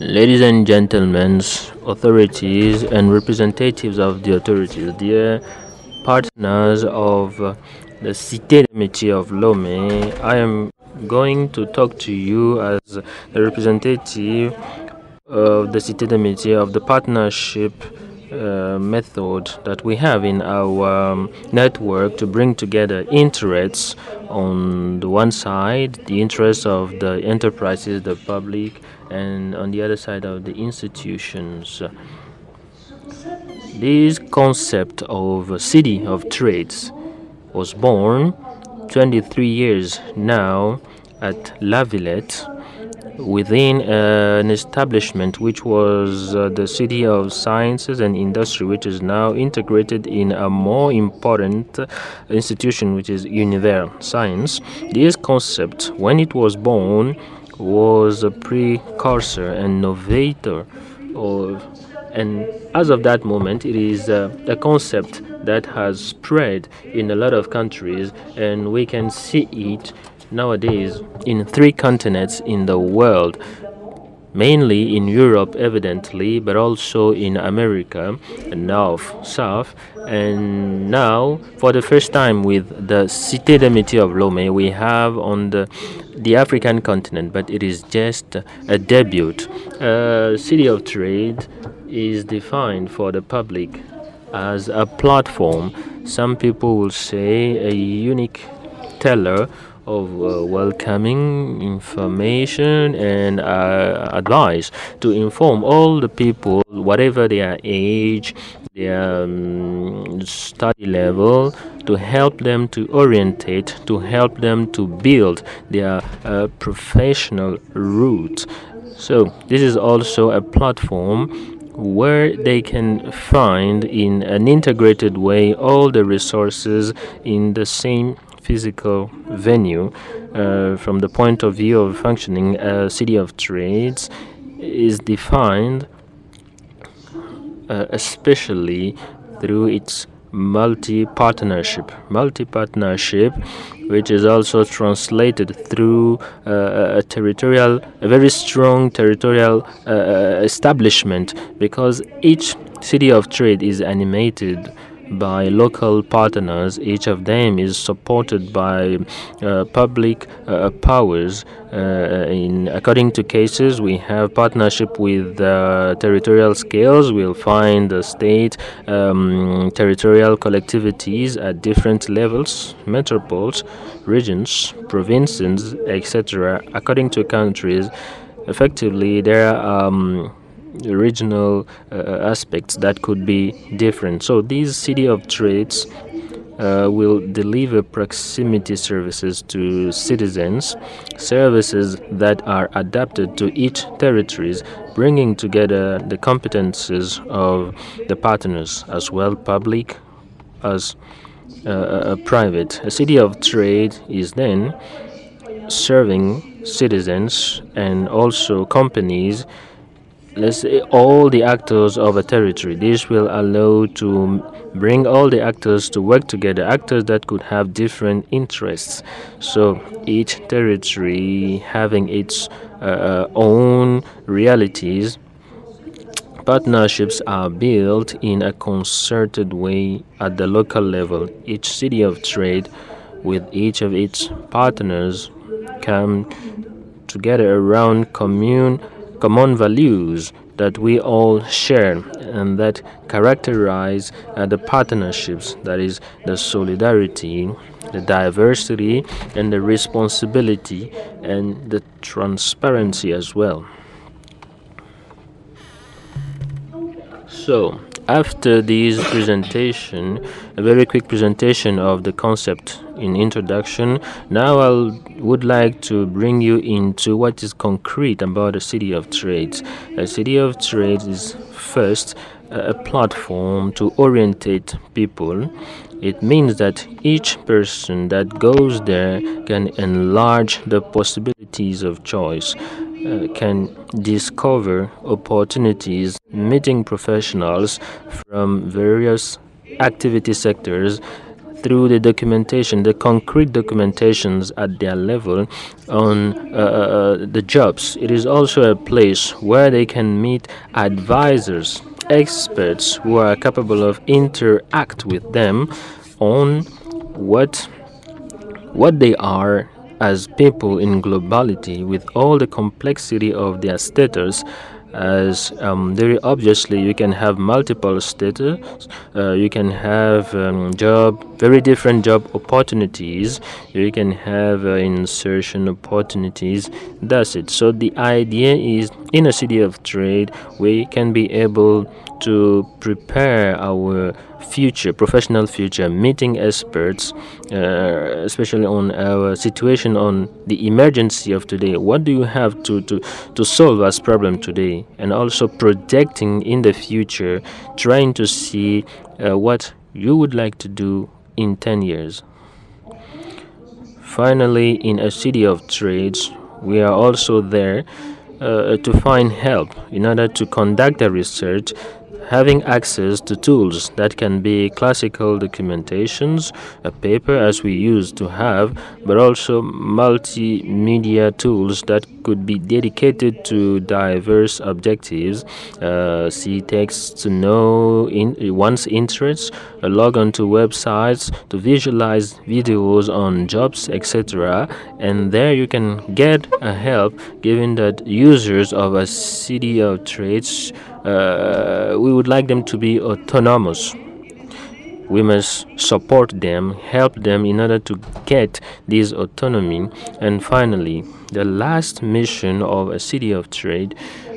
Ladies and gentlemen, authorities and representatives of the authorities, dear partners of uh, the Cité Métiers of Lomé, I am going to talk to you as the representative of the Cité Métiers of the partnership uh, method that we have in our um, network to bring together interests on the one side, the interests of the enterprises, the public, and on the other side of the institutions. This concept of a city of trades was born 23 years now at La Villette within uh, an establishment which was uh, the City of Sciences and Industry, which is now integrated in a more important uh, institution, which is Univers Science. This concept, when it was born, was a precursor and innovator of and as of that moment it is a concept that has spread in a lot of countries and we can see it nowadays in three continents in the world mainly in Europe, evidently, but also in America, and North, South, and now, for the first time, with the Cité Métiers of Lomé, we have on the the African continent, but it is just a debut. Uh, City of Trade is defined for the public as a platform. Some people will say a unique teller of uh, welcoming information and uh, advice to inform all the people, whatever their age, their um, study level, to help them to orientate, to help them to build their uh, professional route. So, this is also a platform where they can find in an integrated way all the resources in the same physical venue uh, from the point of view of functioning a city of trades is defined uh, especially through its multi-partnership. Multi-partnership which is also translated through uh, a territorial a very strong territorial uh, establishment because each city of trade is animated by local partners. Each of them is supported by uh, public uh, powers. Uh, in according to cases, we have partnership with territorial scales. We'll find the state um, territorial collectivities at different levels, metropoles, regions, provinces, etc. According to countries, effectively there are. Um, regional uh, aspects that could be different. So these city of trades uh, will deliver proximity services to citizens, services that are adapted to each territories, bringing together the competences of the partners as well, public as uh, uh private. A city of trade is then serving citizens and also companies let's say all the actors of a territory. This will allow to bring all the actors to work together actors that could have different interests. So each territory having its uh, own realities. Partnerships are built in a concerted way at the local level. Each city of trade with each of its partners come together around commune common values that we all share and that characterize uh, the partnerships that is the solidarity the diversity and the responsibility and the transparency as well. So after this presentation, a very quick presentation of the concept in introduction, now I would like to bring you into what is concrete about a city of trades. A city of trades is first a platform to orientate people. It means that each person that goes there can enlarge the possibilities of choice uh, can discover opportunities meeting professionals from various activity sectors through the documentation, the concrete documentations at their level on uh, uh, uh, the jobs. It is also a place where they can meet advisors, experts who are capable of interact with them on what what they are as people in globality with all the complexity of their status as um, very obviously you can have multiple status uh, you can have um, job very different job opportunities you can have uh, insertion opportunities that's it. So the idea is in a city of trade we can be able to prepare our future, professional future, meeting experts, uh, especially on our situation on the emergency of today. What do you have to, to, to solve as problem today? And also projecting in the future, trying to see uh, what you would like to do in 10 years. Finally, in a city of trades, we are also there uh, to find help in order to conduct the research having access to tools that can be classical documentations, a paper as we used to have, but also multimedia tools that could be dedicated to diverse objectives. Uh, see text to know in one's interests, uh, log on to websites to visualize videos on jobs, etc. And there you can get a help given that users of a city of trades Uh, we would like them to be autonomous. We must support them, help them in order to get this autonomy. And finally, the last mission of a city of trade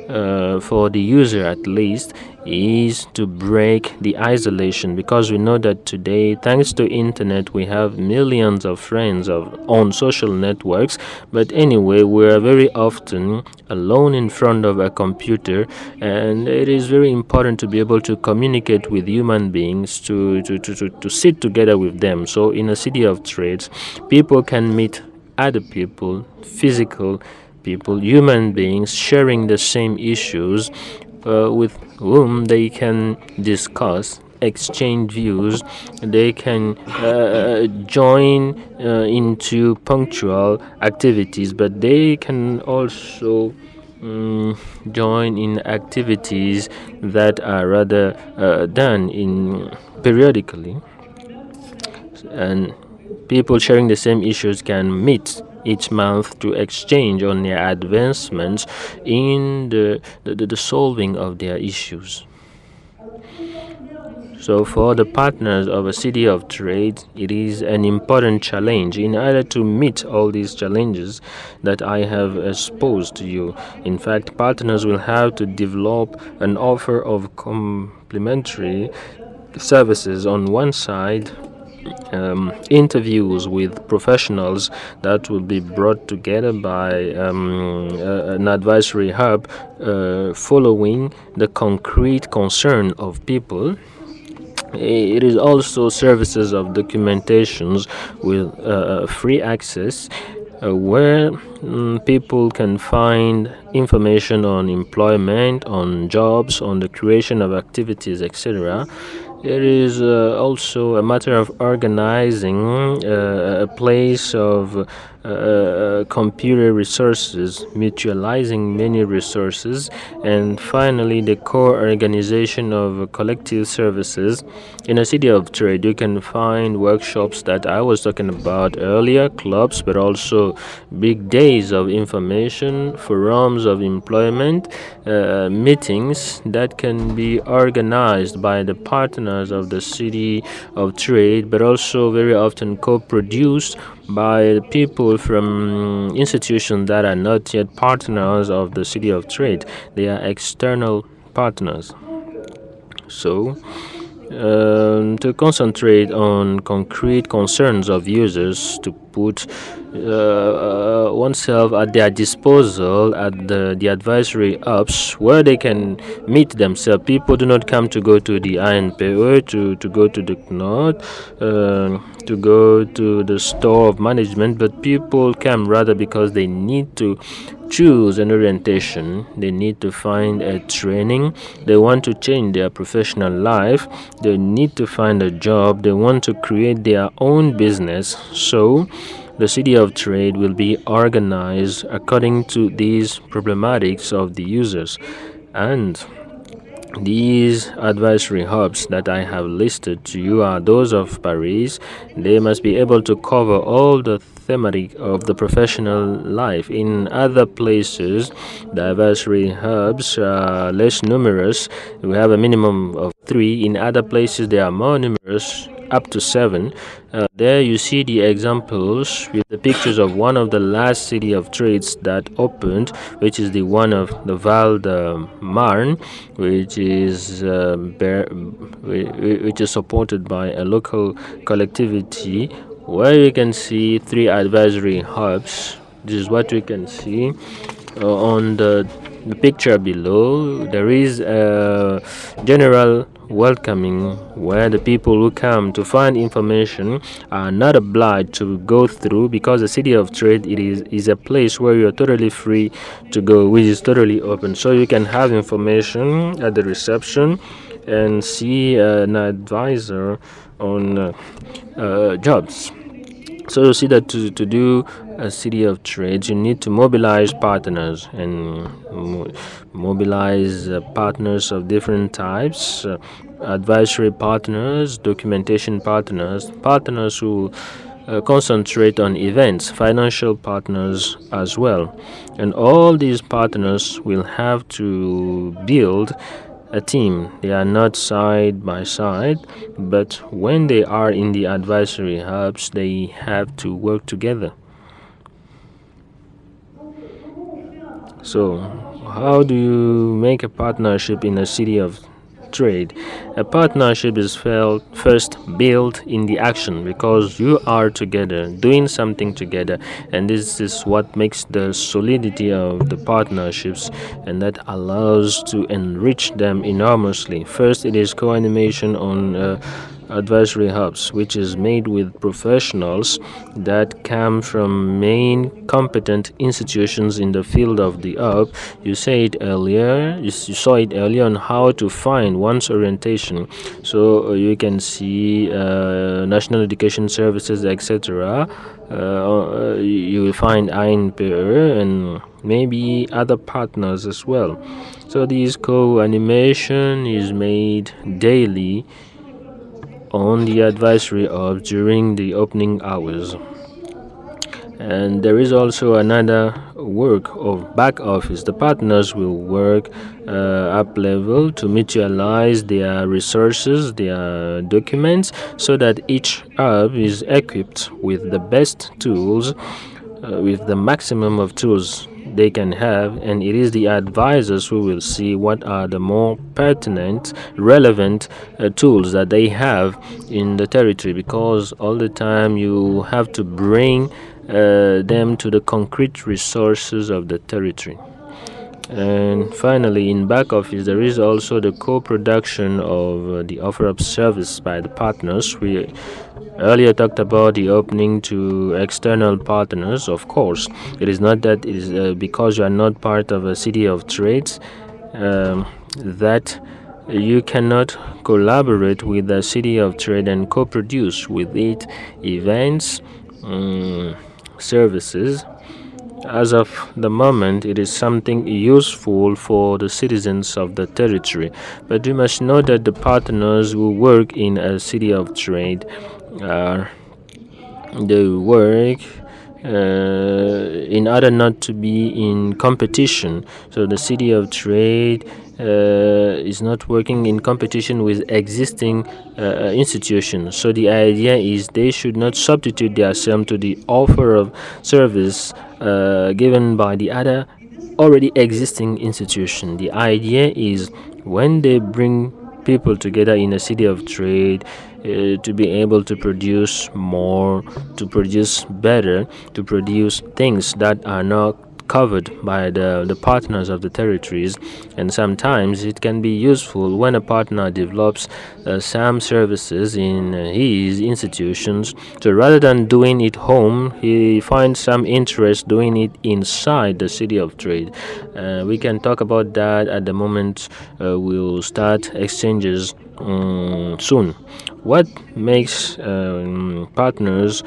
uh, for the user at least is to break the isolation because we know that today thanks to internet we have millions of friends of, on social networks. But anyway we are very often alone in front of a computer and it is very important to be able to communicate with human beings to, to, to, to, to sit together with them. So in a city of trades people can meet other people physical people human beings sharing the same issues uh, with whom they can discuss exchange views they can uh, join uh, into punctual activities but they can also um, join in activities that are rather uh, done in periodically. And people sharing the same issues can meet each month to exchange on their advancements in the, the, the solving of their issues. So, for the partners of a city of trade, it is an important challenge in order to meet all these challenges that I have exposed to you. In fact, partners will have to develop an offer of complementary services on one side um, interviews with professionals that will be brought together by um, uh, an advisory hub uh, following the concrete concern of people it is also services of documentations with uh, free access uh, where um, people can find information on employment, on jobs, on the creation of activities, etc. It is uh, also a matter of organizing uh, a place of uh, uh, computer resources, mutualizing many resources, and finally the core organization of collective services. In a city of trade, you can find workshops that I was talking about earlier, clubs, but also big days of information, forums of employment, uh, meetings that can be organized by the partners of the city of trade, but also very often co-produced by the people from institutions that are not yet partners of the City of Trade. They are external partners. So, um, to concentrate on concrete concerns of users, to put uh, uh, oneself at their disposal at the, the advisory hubs where they can meet themselves. People do not come to go to the ANPE, to, to go to the KNOT, uh, to go to the store of management, but people come rather because they need to choose an orientation, they need to find a training, they want to change their professional life, they need to find a job, they want to create their own business. So, the City of Trade will be organized according to these problematics of the users and these advisory hubs that I have listed to you are those of Paris. They must be able to cover all the thematic of the professional life. In other places, the advisory hubs are less numerous. We have a minimum of three. In other places, they are more numerous up to seven. Uh, there you see the examples with the pictures of one of the last city of trades that opened, which is the one of the Val de Marne, which is uh, bear, which is supported by a local collectivity, where you can see three advisory hubs. This is what we can see uh, on the, the picture below. There is a general welcoming where the people who come to find information are not obliged to go through because the city of trade it is is a place where you're totally free to go which is totally open. So you can have information at the reception and see an advisor on uh, uh, jobs so you see that to, to do a city of trades, you need to mobilize partners and mo mobilize uh, partners of different types, uh, advisory partners, documentation partners, partners who uh, concentrate on events, financial partners as well. And all these partners will have to build a team. They are not side by side, but when they are in the advisory hubs, they have to work together. So, how do you make a partnership in a city of trade. A partnership is felt first built in the action because you are together doing something together and this is what makes the solidity of the partnerships and that allows to enrich them enormously. First it is co-animation on uh, advisory hubs, which is made with professionals that come from main competent institutions in the field of the hub. You said earlier, you, saw it earlier on how to find one's orientation. So uh, you can see uh, national education services, etc. Uh, uh, you will find ANPE and maybe other partners as well. So this co-animation is made daily on the advisory of during the opening hours. And there is also another work of back office. The partners will work uh, up level to mutualize their resources, their documents, so that each hub is equipped with the best tools, uh, with the maximum of tools they can have and it is the advisors who will see what are the more pertinent relevant uh, tools that they have in the territory because all the time you have to bring uh, them to the concrete resources of the territory and finally in back office there is also the co-production of uh, the offer of service by the partners. We earlier talked about the opening to external partners of course. It is not that it is uh, because you are not part of a city of trades um, that you cannot collaborate with the city of trade and co-produce with it events um, services as of the moment, it is something useful for the citizens of the territory. But we must know that the partners who work in a city of trade are they work uh, in order not to be in competition. So the city of trade is not working in competition with existing uh, uh, institutions. So the idea is they should not substitute themselves to the offer of service uh, given by the other already existing institution. The idea is when they bring people together in a city of trade uh, to be able to produce more, to produce better, to produce things that are not covered by the, the partners of the territories and sometimes it can be useful when a partner develops uh, some services in uh, his institutions. So rather than doing it home he finds some interest doing it inside the city of trade. Uh, we can talk about that at the moment uh, we'll start exchanges um, soon. What makes um, partners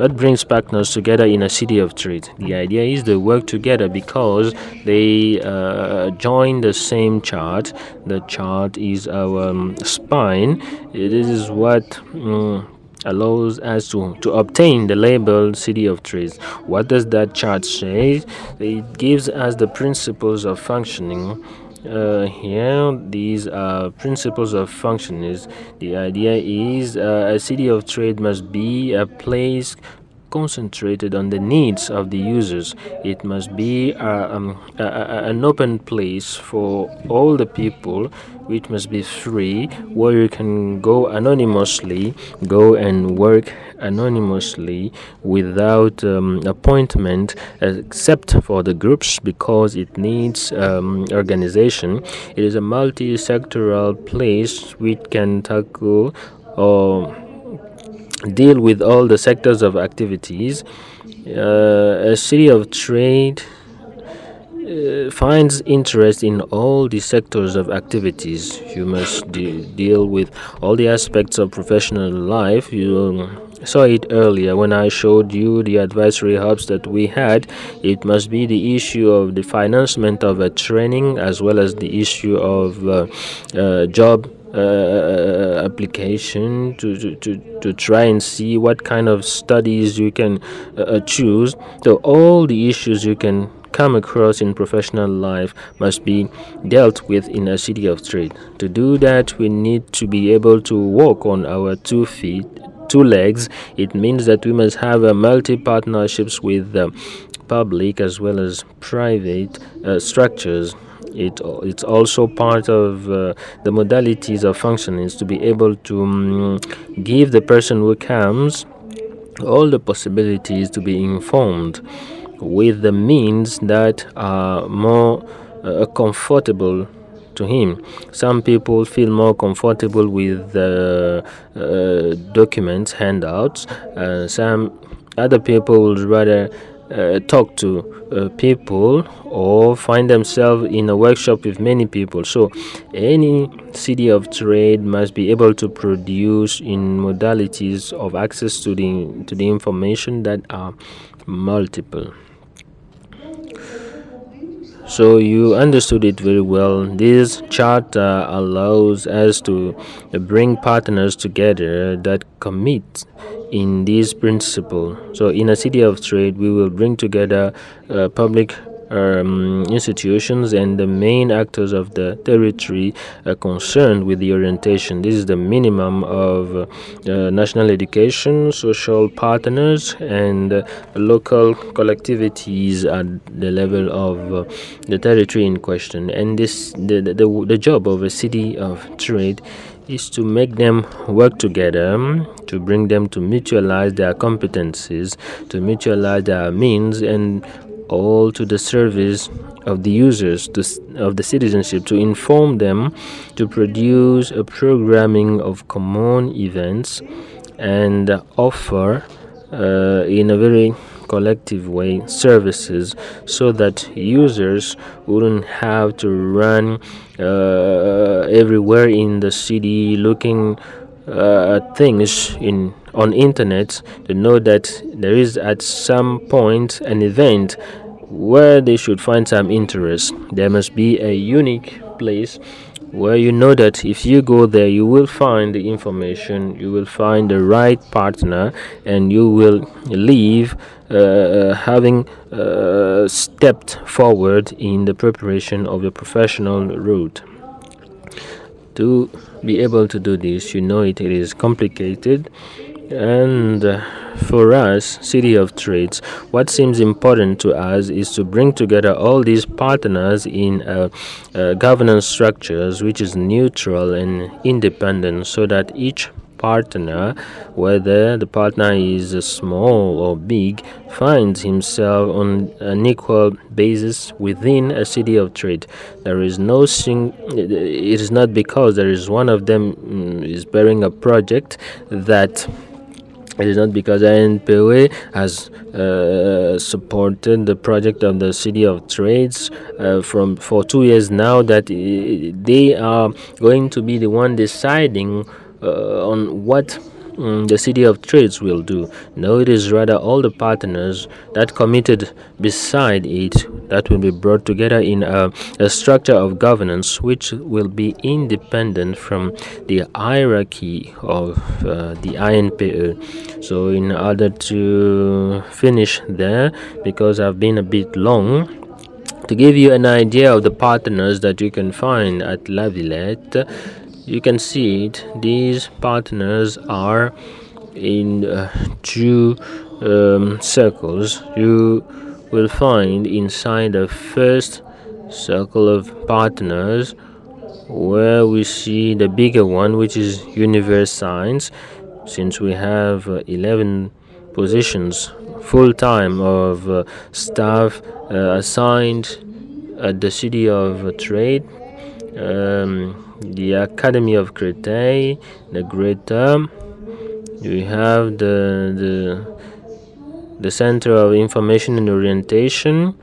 that brings partners together in a city of trade. The idea is they work together because they uh, join the same chart. The chart is our um, spine. This is what um, allows us to, to obtain the label City of Trades. What does that chart say? It gives us the principles of functioning uh, here these are principles of function is the idea is uh, a city of trade must be a place concentrated on the needs of the users. It must be uh, um, a, a, an open place for all the people, which must be free, where you can go anonymously, go and work anonymously without um, appointment, except for the groups because it needs um, organization. It is a multi sectoral place which can tackle deal with all the sectors of activities. Uh, a city of trade uh, finds interest in all the sectors of activities. You must de deal with all the aspects of professional life. You um, saw it earlier when I showed you the advisory hubs that we had. It must be the issue of the financement of a training as well as the issue of uh, uh job uh, application to, to, to, to try and see what kind of studies you can uh, uh, choose. So, all the issues you can come across in professional life must be dealt with in a city of trade. To do that, we need to be able to walk on our two feet, two legs. It means that we must have a multi partnerships with the public as well as private uh, structures it it's also part of uh, the modalities of functioning is to be able to um, give the person who comes all the possibilities to be informed with the means that are more uh, comfortable to him. Some people feel more comfortable with uh, uh, documents, handouts. Uh, some other people would rather uh, talk to uh, people or find themselves in a workshop with many people. So, any city of trade must be able to produce in modalities of access to the to the information that are multiple. So you understood it very well. This chart uh, allows us to bring partners together that commit in this principle. So, in a city of trade, we will bring together uh, public um, institutions and the main actors of the territory are concerned with the orientation. This is the minimum of uh, national education, social partners, and uh, local collectivities at the level of uh, the territory in question. And this the, the, the job of a city of trade is to make them work together, to bring them to mutualize their competencies, to mutualize their means, and all to the service of the users to, of the citizenship to inform them to produce a programming of common events and offer uh, in a very collective way services so that users wouldn't have to run uh, everywhere in the city looking uh, things in on internet to know that there is at some point an event where they should find some interest. There must be a unique place where you know that if you go there you will find the information you will find the right partner and you will leave uh, having uh, stepped forward in the preparation of your professional route to be able to do this. You know it, it is complicated. And for us, City of Trades, what seems important to us is to bring together all these partners in uh, uh, governance structures which is neutral and independent so that each partner, whether the partner is small or big, finds himself on an equal basis within a city of trade. There is no sing. It is not because there is one of them mm, is bearing a project that it is not because ANPE has uh, supported the project of the City of Trades uh, from for two years now that they are going to be the one deciding uh, on what um, the City of Trades will do. No, it is rather all the partners that committed beside it that will be brought together in a, a structure of governance which will be independent from the hierarchy of uh, the ANPE. So, in order to finish there, because I've been a bit long, to give you an idea of the partners that you can find at La Villette, you can see it. These partners are in uh, two um, circles. You will find inside the first circle of partners where we see the bigger one which is Universcience since we have uh, 11 positions full time of uh, staff uh, assigned at the city of trade um, the Academy of Créteil, the Greater. We have the the the Center of Information and Orientation,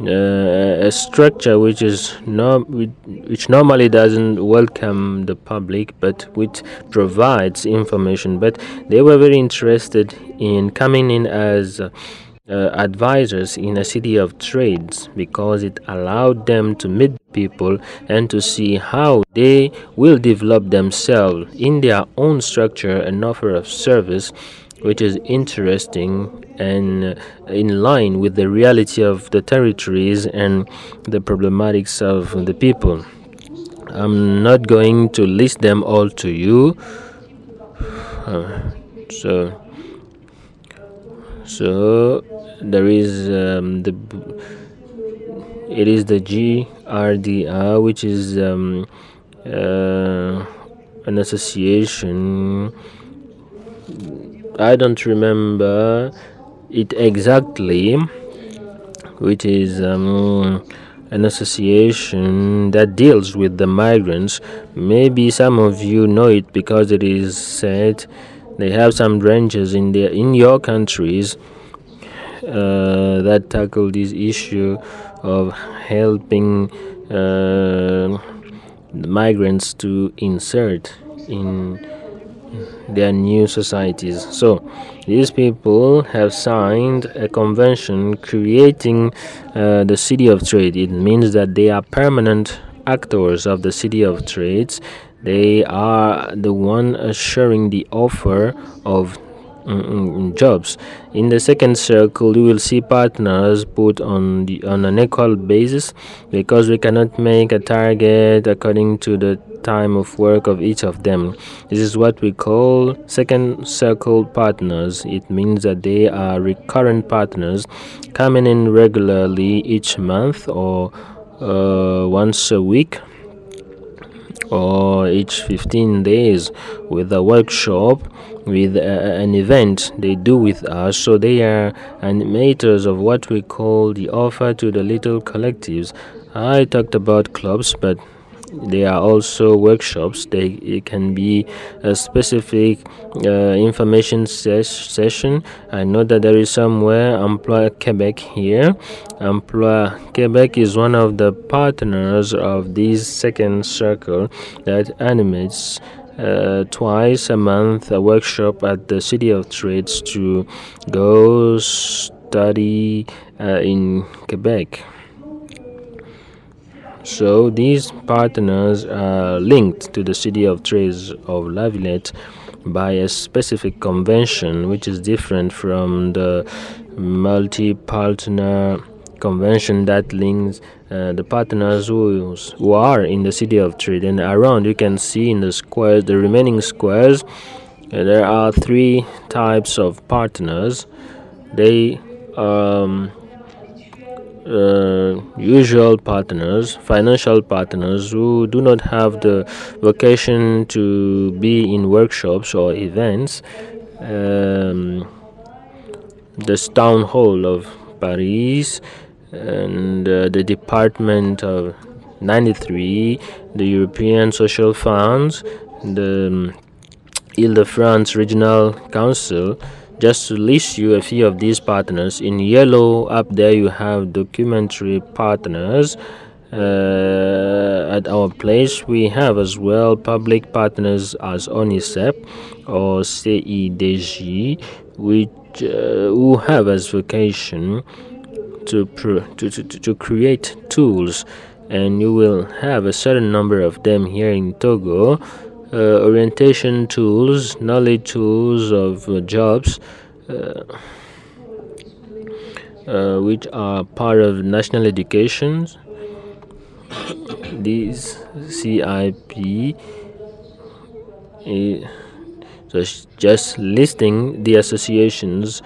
uh, a structure which is no, which normally doesn't welcome the public, but which provides information. But they were very interested in coming in as uh, advisors in a city of trades because it allowed them to meet people and to see how they will develop themselves in their own structure and offer of service which is interesting and in line with the reality of the territories and the problematics of the people. I'm not going to list them all to you. Uh, so so there is um, the it is the GRDR which is um, uh, an association. I don't remember it exactly which is um, an association that deals with the migrants. Maybe some of you know it because it is said they have some branches in their in your countries uh, that tackle this issue of helping uh, migrants to insert in their new societies. So, these people have signed a convention creating uh, the City of Trade. It means that they are permanent actors of the City of Trades. They are the one assuring the offer of Mm, jobs. In the second circle, you will see partners put on the on an equal basis because we cannot make a target according to the time of work of each of them. This is what we call second circle partners. It means that they are recurrent partners coming in regularly each month or uh, once a week or each 15 days with a workshop with uh, an event they do with us. So they are animators of what we call the offer to the little collectives. I talked about clubs but there are also workshops. They it can be a specific uh, information ses- session. I know that there is somewhere emploi quebec here. Emploi quebec is one of the partners of this second circle that animates uh, twice a month a workshop at the City of Trades to go study uh, in Quebec. So these partners are linked to the City of Trades of La Villette by a specific convention which is different from the multi-partner convention that links uh, the partners who, who are in the city of trade and around you can see in the squares the remaining squares Uh, there are three types of partners. They um, uh, usual partners, financial partners who do not have the vocation to be in workshops or events. Um, this town hall of Paris and uh, the Department of 93, the European Social Funds, the um, Ile-de-France Regional Council, just to list you a few of these partners. In yellow up there you have documentary partners. Uh, at our place we have as well public partners as ONISEP or CIDJ which uh, who have as vocation to, to, to, to create tools and you will have a certain number of them here in Togo orientation tools knowledge tools of uh, jobs uh, uh, which are part of national education these CIP uh, so just listing the associations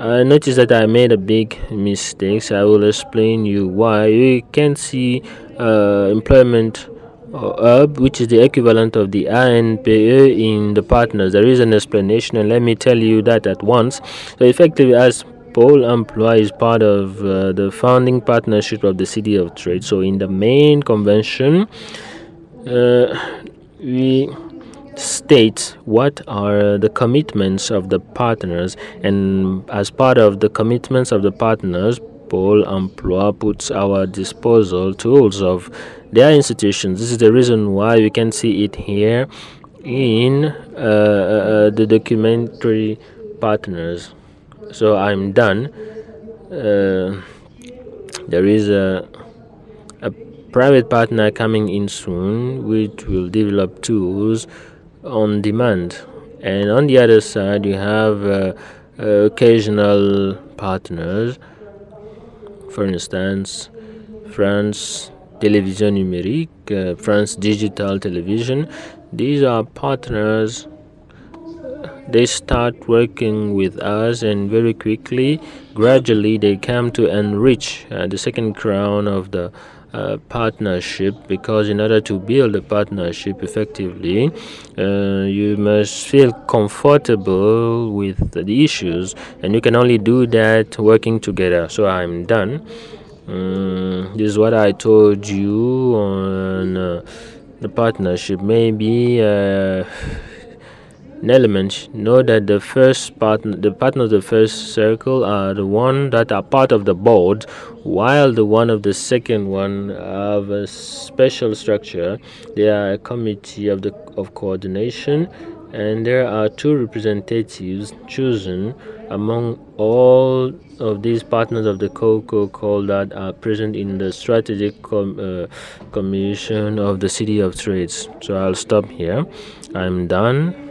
I noticed that I made a big mistake. So I will explain you why. You can see uh, employment hub, which is the equivalent of the ANPE in the partners. There is an explanation, and let me tell you that at once. So, effectively, as Pôle Emploi is part of uh, the founding partnership of the City of Trade. So, in the main convention, uh, we state what are the commitments of the partners and as part of the commitments of the partners Pôle Emploi puts our disposal tools of their institutions. This is the reason why we can see it here in uh, uh, the documentary partners. So I'm done. Uh, there is a, a private partner coming in soon which will develop tools on demand and on the other side you have uh, uh, occasional partners for instance France Télévision Numérique, uh, France Digital Television. These are partners. They start working with us, and very quickly, gradually, they come to enrich uh, the second crown of the uh, partnership because in order to build a partnership effectively uh, you must feel comfortable with the issues and you can only do that working together. So i'm done. Um, this is what i told you on uh, the partnership. Maybe uh, an element know that the first part, the partners of the first circle are the one that are part of the board while the one of the second one have a special structure. They are a committee of the of coordination and there are two representatives chosen among all of these partners of the cocoa call that are present in the strategic com uh, commission of the city of trades. So i'll stop here. I'm done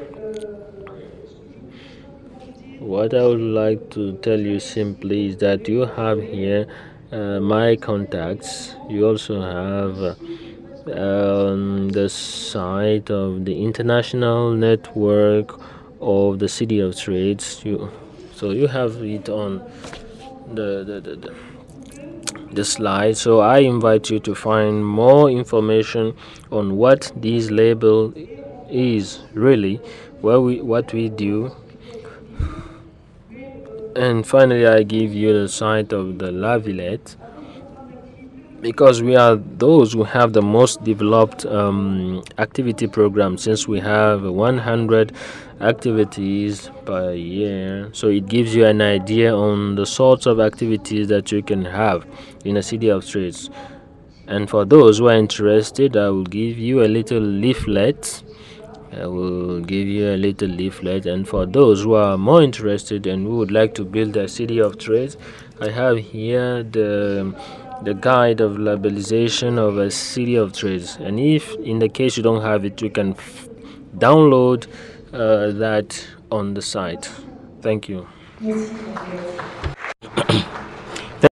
what I would like to tell you simply is that you have here uh, my contacts. You also have um, the site of the international network of the city of trades you so you have it on the the, the, the the slide. So i invite you to find more information on what this label is really what we what we do and finally I give you the site of the La Villette because we are those who have the most developed um, activity program since we have 100 activities per year. So it gives you an idea on the sorts of activities that you can have in a city of trades and for those who are interested I will give you a little leaflet I will give you a little leaflet and for those who are more interested and who would like to build a city of trades I have here the the guide of labelization of a city of trades. And if in the case you don't have it you can download uh, that on the site. Thank you